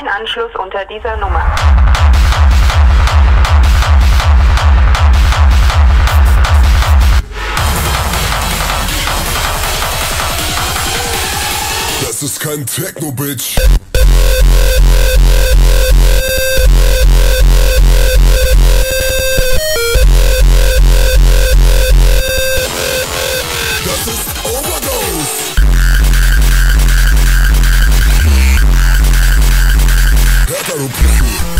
Kein Anschluss unter dieser Nummer. Das ist kein Techno, Bitch. open.